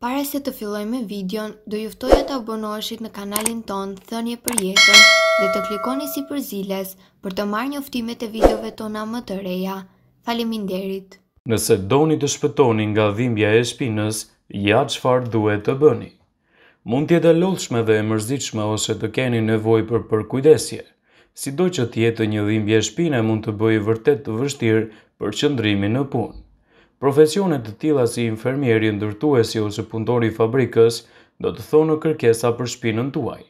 Para se të fillojmë me videon, do ju ftoja të abonoheshit në kanalin tonë Thënie për Jetën dhe të klikoni sipër ziles për të marrë njoftimet e videove tona më të reja. Faleminderit! Nëse doni të shpëtoni nga dhimbja e shpinës, ja çfarë duhet të bëni. Mund të jetë e lodhshme dhe e mërzitshme ose të keni nevojë për përkujdesje. Sido që të jetë një dhimbje shpine mund ta bëjë vërtet të vështirë përqëndrimin në punë. Profesione të tilla si infermieri, ndërtuesi ose punëtori i fabrikës do të thonë kërkesa për shpinën tuaj.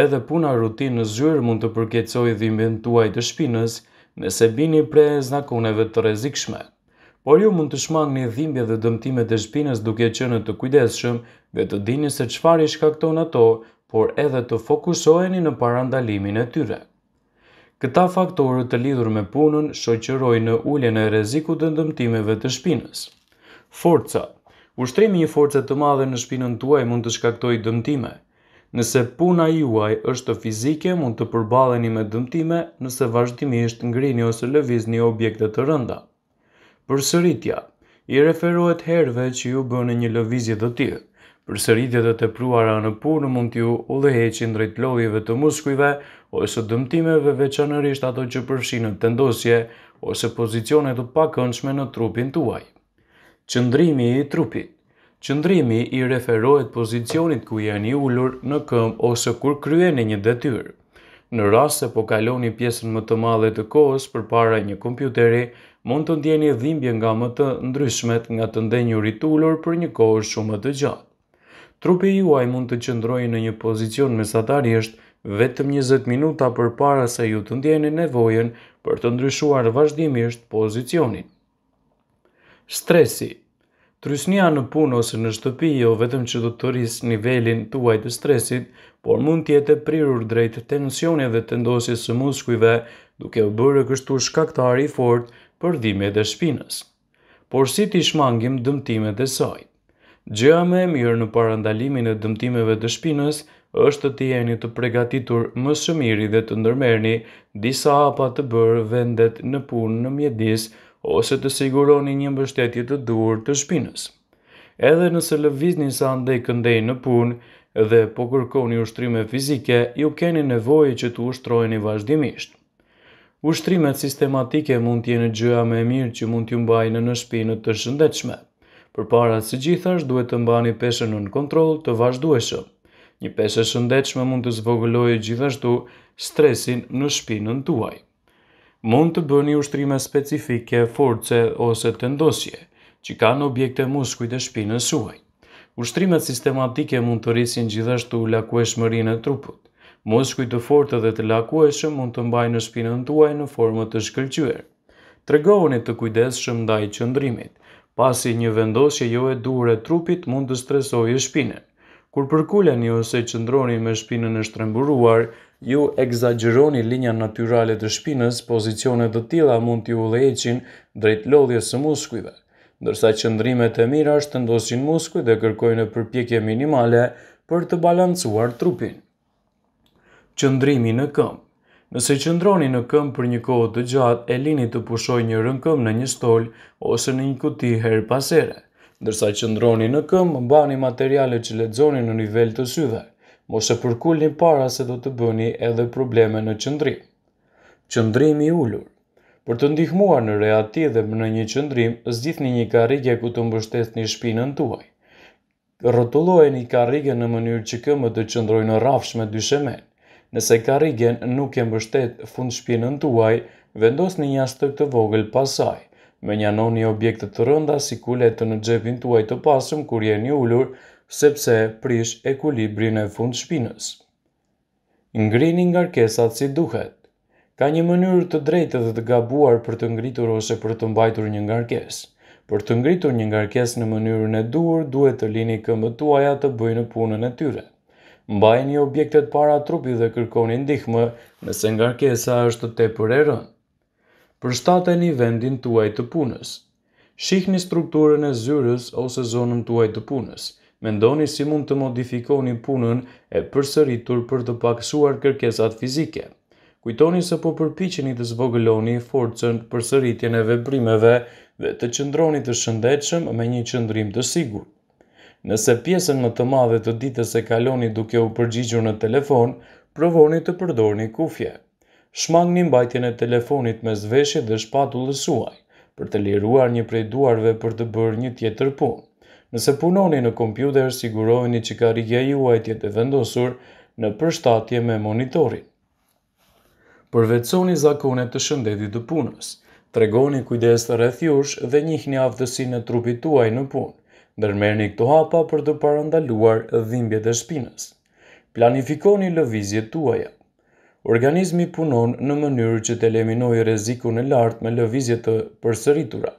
Edhe puna rutinë në zyrë mund të përkeqësojë dhimbjen tuaj të shpinës nëse bini pre zakoneve të rrezikshme. Por ju mund të shmangni dhimbjet dhe dëmtimet e shpinës duke qenë të kujdesshëm dhe të dini se çfarë i shkakton ato, por edhe të fokusoheni në parandalimin e tyre. Këta faktorë të lidhur me punën shoqërojnë në uljen e rrezikut të dëmtimeve të shpinës. Forca. Ushtrimi i një force të madhe në shpinën tuaj mund të shkaktojë dëmtime. Nëse puna juaj është fizike, mund të përballeni me dëmtime nëse vazhdimisht ngrini ose lëvizni objekte të rënda. Përsëritja i referohet herëve që ju bëni një lëvizje të tillë. Përsëritjet e tepruara në punë mund t'ju udhëheqin drejt lodhjeve të muskujve ose dëmtimeve, veçanërisht ato që përfshijnë tendosje ose pozicione të pakëndshme në trupin tuaj. Qëndrimi i trupit. Qëndrimi i referohet pozicionit ku jeni ulur në këmbë ose kur kryeni një detyrë. Në rast se po kaloni pjesën më të madhe të kohës përpara një kompjuteri, mund të ndjeni dhimbje nga më të ndryshmet nga të ndenjurit ulur për një kohë shumë më të gjatë. Trupi juaj mund të qëndrojë në një pozicion mesatarisht vetëm 20 minuta përpara se ju të ndjeni nevojën për të ndryshuar vazhdimisht pozicionin. Stresi. Trysnia në punë ose në shtëpi jo vetëm që do të rrisë nivelin tuaj të stresit, por mund të jetë e prirur drejt tensioneve, tendosjes së muskujve, duke u bërë kështu shkaktar i fortë për dhimbjet e shpinës. Por si t'i shmangim dëmtimet e saj? Gjëja më e mirë në parandalimin e dëmtimeve të shpinës është të jeni të përgatitur më së miri dhe të ndërmerrni disa hapa të bërë vendet në punë në mjedis ose të siguroni një mbështetje të duhur të shpinës. Edhe nëse lëvizni sa andej këndej në punë dhe po kërkoni ushtrime fizike, ju keni nevojë që të ushtroheni vazhdimisht. Ushtrimet sistematike mund të jenë gjëja më e mirë që mund t'ju mbajë shpinën të shëndetshme. Përpara së gjithash duhet të mbani peshën nën kontroll të vazhdueshëm. Një peshë e shëndetshme mund të zvogëlojë gjithashtu stresin në shpinën tuaj. Mund të bëni ushtrime specifike force ose tendosje, që kanë objekt muskujt e shpinës suaj. Ushtrimet sistematike mund të rrisin gjithashtu lakueshmërinë e trupit. Muskuj të fortë dhe të lakueshëm mund të mbajnë shpinën tuaj në formë të shkëlqyer. Tregohuni të kujdesshëm ndaj qëndrimit, pasi një vendosje jo e duhur e trupit mund të stresojë shpinën. Kur përkuleni ose qëndroni me shpinën e shtrembëruar, ju ekzagjeroni linjat natyrale të shpinës, pozicione të tilla mund t'ju udhëheqin drejt lodhjes së muskujve. ndërsa qëndrimet e mira shtendosin muskujt dhe kërkojnë përpjekje minimale për të balancuar trupin. Qëndrimi në këmbë Nëse qëndroni në këmbë për një kohë të gjatë, e lini të pushojë njërën këmbë në një stol ose në një kuti herë pas here. Ndërsa qëndroni në këmbë, mbani materialet që lexoni në nivel të syve. Mos e përkulni para se do të bëni edhe probleme në qëndrim. Qëndrim i ulur. Për të ndihmuar në rehati dhe në një qëndrim, zgjidhni një karrige ku të mbështesni shpinën tuaj. Rrotullojeni karrigen në mënyrë që këmbët të qëndrojnë rrafsh me dyshemenë. Nëse karrigia nuk e mbështet fundshpinën tuaj, vendosni një jastëk të vogël pas saj. Mënjanoni objekte të rënda si kuletë në xhepin tuaj të pasëm kur jeni ulur, sepse prish ekuilibrin e fundshpinës. Ngrini ngarkesat si duhet. Ka një mënyrë të drejtë dhe të gabuar për të ngritur ose për të mbajtur një ngarkesë. Për të ngritur një ngarkesë në mënyrën e duhur duhet të lini këmbët tuaja të bëjnë punën e tyre. Mbajini objektet para trupit dhe kërkoni ndihmë nëse ngarkesa është tepër e rëndë. Përshtateni vendin tuaj të punës. Shihni strukturën e zyrës ose zonën tuaj të punës. Mendoni si mund të modifikoni punën e përsëritur për të pakësuar kërkesat fizike. Kujtoni se po përpiqeni të zvogëloni forcën, përsëritjen e veprimeve dhe të qëndroni të shëndetshëm me një qëndrim të sigurt. Nëse pjesën më të madhe të ditës e kaloni duke u përgjigjur në telefon, provoni të përdorni kufje. Shmangni mbajtjen e telefonit mes veshit dhe shpatullës suaj, për të liruar një prej duarve për të bërë një tjetër punë. Nëse punoni në kompjuter, siguroheni që karrigia juaj të jetë e vendosur në përshtatje me monitorin. Përvetësoni zakone të shëndetit të punës. Tregoni kujdes rreth jush dhe njihni aftësinë e trupit tuaj në punë. Ndërmerrni këto hapa për të parandaluar dhimbjet e shpinës. Planifikoni lëvizjet tuaja. Organizmi punon në mënyrë që të eliminojë rrezikun e lartë me lëvizje të përsëritura.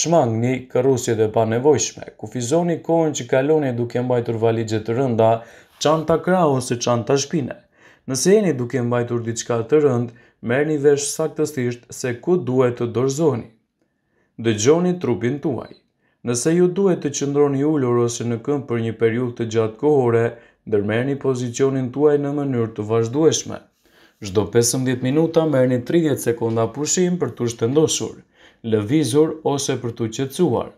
Shmangni kërrusjet e panevojshme. Kufizoni kohën që kaloni duke mbajtur valixhe të rënda, çanta krahë ose çanta shpine. Nëse jeni duke mbajtur diçka të rëndë, merrni vesh saktësisht se ku duhet të dorëzoni. Dëgjoni trupin tuaj. Nëse ju duhet të qëndroni ulur ose në këmbë për një periudhë të gjatë kohore, ndërmerrni pozicionin tuaj në mënyrë të vazhdueshme. Çdo pesëmbëdhjetë minuta merrni tridhjetë sekonda pushim për t'u shtendosur, lëvizur ose për t'u qetësuar.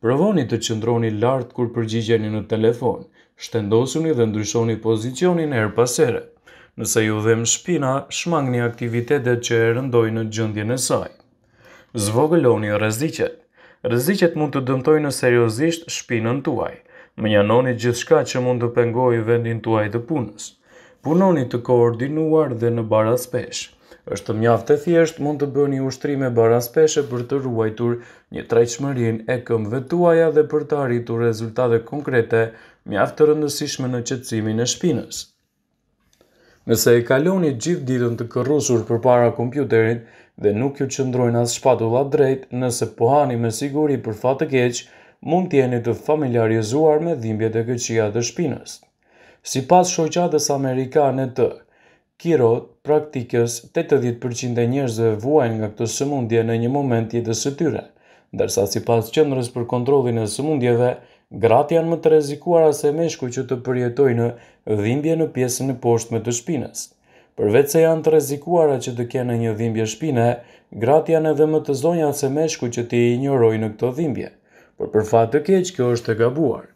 Provoni të qëndroni lart kur përgjigjeni në telefon, shtendosuni dhe ndryshoni pozicionin herë pas here. Nëse ju dhemb shpina, shmangni aktivitetet që e rëndojnë gjendjen e saj. Zvogëloni rreziqet. Rreziqet mund të dëmtojnë seriozisht shpinën tuaj. Mënjanoni gjithçka që mund të pengojë vendin tuaj të punës. Punoni të koordinuar dhe në baraspeshë. Është mjaft e thjeshtë, mund të bëni ushtrime baraspeshe për të ruajtur njëtrajtshmërinë e këmbëve tuaja dhe për të arritur rezultate konkrete mjaft të rëndësishme në qetësimin e shpinës. Nëse e kaloni gjithë ditën të kërrusur përpara kompjuterit dhe nuk ju qëndrojnë as shpatullat drejt, nëse pohoni me siguri për fat të keq, mund të jeni të familjarizuar me dhimbjet e këqija të shpinës. Sipas Shoqatës Amerikane të Kiropraktikës, tetëdhjetë për qind e njerëzve vuajnë nga këto sëmundje në një moment jetës së tyre, ndërsa sipas Qendrës për Kontrollin e Sëmundjeve, gratë janë më të rrezikuara se meshkujt që të përjetojnë dhimbje në pjesën e poshtme të shpinës. Përveçse janë të rrezikuara që të kenë një dhimbje shpine, gratë janë edhe më të zonja se meshkujt që t'i injorojnë këto dhimbje, por për fat të keq kjo është e gabuar.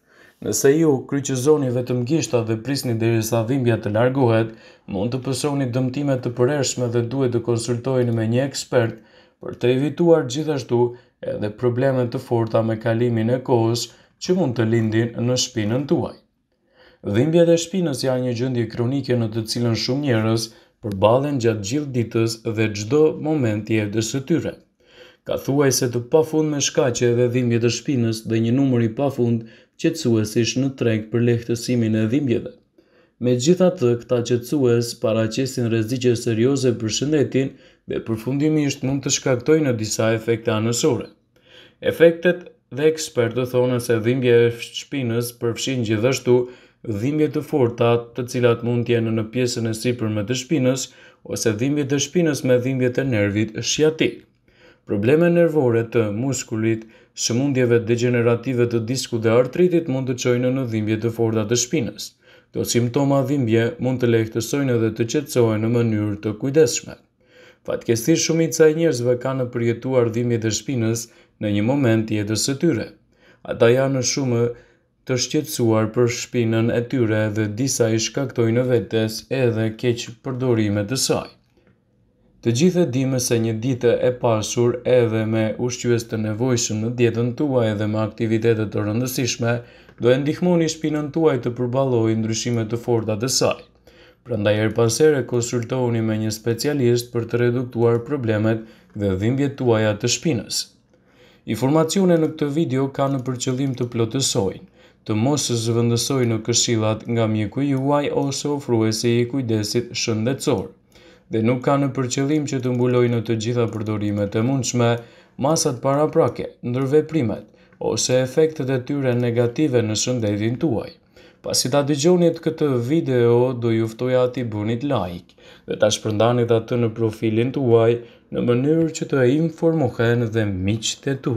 Nëse ju kryqëzoni vetëm gishtat dhe prisni derisa dhimbja të largohet, mund të pësoni dëmtime të përhershme dhe duhet të konsultoheni me një ekspert për të evituar gjithashtu edhe probleme të forta me kalimin e kohës që mund të lindin në shpinën tuaj. Dhimbjet e shpinës janë një gjendje kronike në të cilën shumë njerëz përballen gjatë gjithë ditës dhe çdo moment i jetës së tyre. Ka thuajse të pafundme shkaqe dhe dhimbje të shpinës dhe një numër i pafund qetësuesish në treg për lehtësimin e dhimbjeve. Megjithatë, këta qetësues paraqesin rreziqe serioze për shëndetin dhe përfundimisht mund të shkaktojnë disa efekte anësore. Efektet dhe ekspertët thonë se dhimbja e shpinës përfshin gjithashtu dhimbje të forta, të cilat mund të jenë në pjesën e sipërme të shpinës, ose dhimbje të shpinës me dhimbje të nervit shiatik. Probleme nervore të muskulit, sëmundjeve degjenerative të diskut dhe artritit mund të çojnë në dhimbje të forta të shpinës. Këto simptoma dhimbje mund të lehtësojnë dhe të qetësohen në mënyrë të kujdesshme. Fatkeqësisht shumica e njerëzve kanë përjetuar dhimbjet e shpinës në një moment të jetës së tyre. Ata janë shumë të shqetësuar për shpinën e tyre dhe disa i shkaktojnë vetes edhe keqpërdorime të saj. Të gjithë e dimë se një ditë e pasur edhe me ushqyes të nevojshëm në dietën tuaj dhe me aktivitete të rëndësishme do e ndihmoni shpinën tuaj të përballojë ndryshime të forta të saj. Prandaj herë pas here konsultohuni me një specialist për të reduktuar problemet dhe dhimbjet tuaja të shpinës. Informacionet në këtë video kanë për qëllim të plotësojnë, të mos zëvendësojnë këshillat nga mjeku juaj ose ofruesi i kujdesit shëndetësor dhe nuk kanë për qëllim që të mbulojnë të gjitha përdorimet e mundshme masat paraprake, ndërveprimet ose efektet e tyre negative në shëndetin tuaj. Pasi ta dëgjonit këtë video, do ju ftoja t'i bënit like dhe ta shpërndanit atë në profilin tuaj në mënyrë që të informohen dhe miqtë e tu.